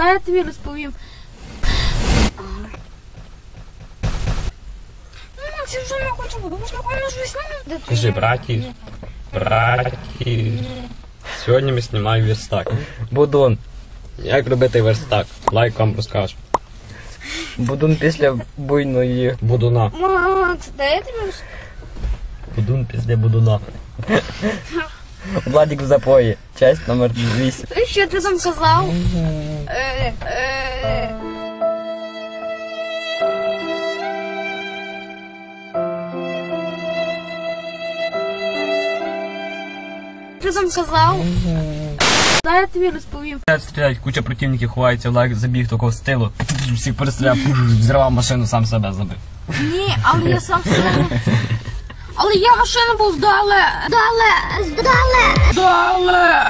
Дай я тобі розповім. Ну, Максим, що не хочу, може, напевно, щось не буде. Скажи, браті, браті. Сьогодні ми знімаємо верстак. Будун. Як робити верстак? Лайк вам розкажу. Будун після буйної. Будуна. Макс, дай я тобі розповім. Будун після будуна. Владик в запої. Часть номер 8. Що ти там казав? Е, е, Ти там казав? Дай я тобі розповім. Стріляють, куча противників ховається, Владик забіг такого стилу. Всіх перестріляв, взірвав машину, сам себе забив. Ні, але я сам себе. Але я машину був здале. Здале. Здале. Здале.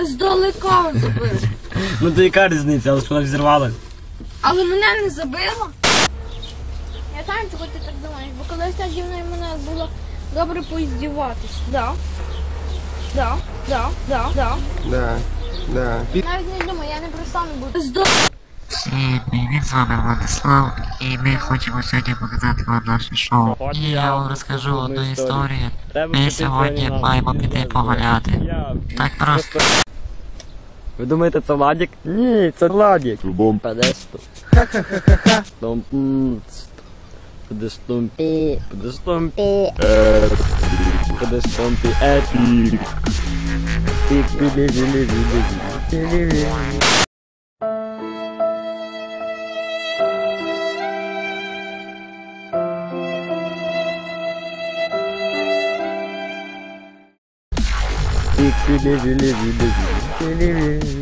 Здалека забив. Ну то яка різниця, але ж вона взірвала. Але мене не забило. Я знаю, чого ти так думаєш, бо колись так зі мною мене було добре поіздіватись. Да. Да, да, да, да. Да, да. Навіть не думай, я не перестану бути. Здо... Привіт, з вами Владислав, і ми хочемо сьогодні показати вам наше шоу. І я вам розкажу одну історію. Ми сьогодні маємо піти погуляти. Так просто. Ви думаєте, це Владик? Ні, це Владик. Бум педесту. Ха-ха-ха-ха. Томпм. Педестомпі. Педестомпі. Педестомпі. Епік. It's living, living, living, living.